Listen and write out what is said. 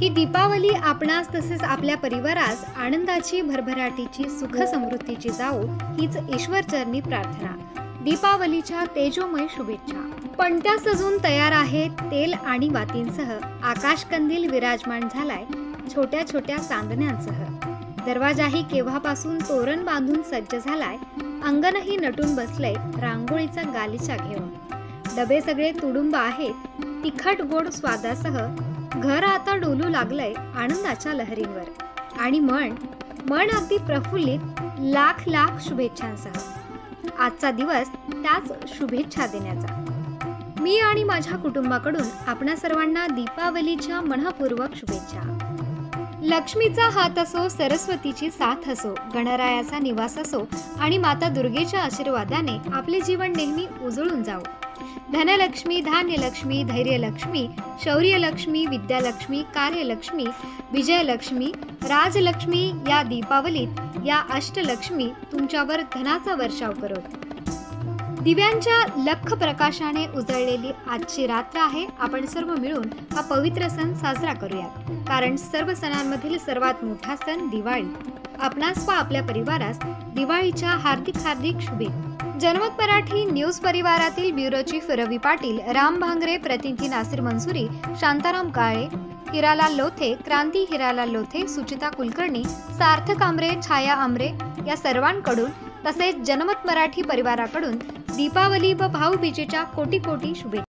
ही दीपावली आपणास तसेच आपल्या परिवारास आनंदाची भरभराटीची सुख समृद्धीची जाऊ हीच ईश्वरचरणी प्रार्थना. दीपावलीच्या तेजोमय शुभेच्छा. पणत्या सजून तयार आहेत तेल आणि वातींसह आकाशकंदील विराजमान झालाय छोट्या छोट्या चांदण्यांसह. दरवाजाही केव्हापासून तोरण बांधून सज्ज झालाय अंगणही नटून बसलंय रांगोळीचा गालिचा घेऊन. डबे सगळे तुडुंब आहेत तिखट गोड स्वादासह घर आता डोलू लागलंय आनंदाच्या लहरींवर. आणि मन मन अगदी प्रफुल्लित लाख लाख शुभेच्छांसह. आजचा दिवस त्याच शुभेच्छा देण्याचा. मी आणि माझ्या कुटुंबाकडून आपणा सर्वांना दीपावलीच्या मनपूर्वक शुभेच्छा. लक्ष्मीचा हात असो सरस्वतीची साथ असो गणरायाचा निवास असो आणि माता दुर्गेच्या आशीर्वादाने आपले जीवन नेहमी उजळून जावो. धनलक्ष्मी धान्यलक्ष्मी धैर्यलक्ष्मी शौर्यलक्ष्मी विद्यालक्ष्मी कार्यलक्ष्मी विजयलक्ष्मी राजलक्ष्मी या दीपावलीत या अष्टलक्ष्मी तुमच्यावर धनाचा वर्षाव करत. दिव्यांच्या लख प्रकाशाने उजळलेली आजची रात्र आहे. आपण सर्व मिळून हा पवित्र सण साजरा करूयात. कारण सर्व सणांमधील सर्वात मोठा सण दिवाळी. आपणास व आपल्या परिवारास दिवाळीच्या हार्दिक हार्दिक शुभेच्छा जनमत मराठी न्यूज परिवारातील ब्युरो चीफ रवी पाटील राम भांगरे प्रतिनिधी नासिर मंसुरी शांताराम काळे हिरालाल लोथे क्रांती हिरालाल लोथे सुचिता कुलकर्णी सार्थ कांबरे छाया आमरे या सर्वांकडून तसेच जनमत मराठी परिवाराकडून दीपावली व भाऊबीजेच्या कोटी कोटी शुभेच्छा.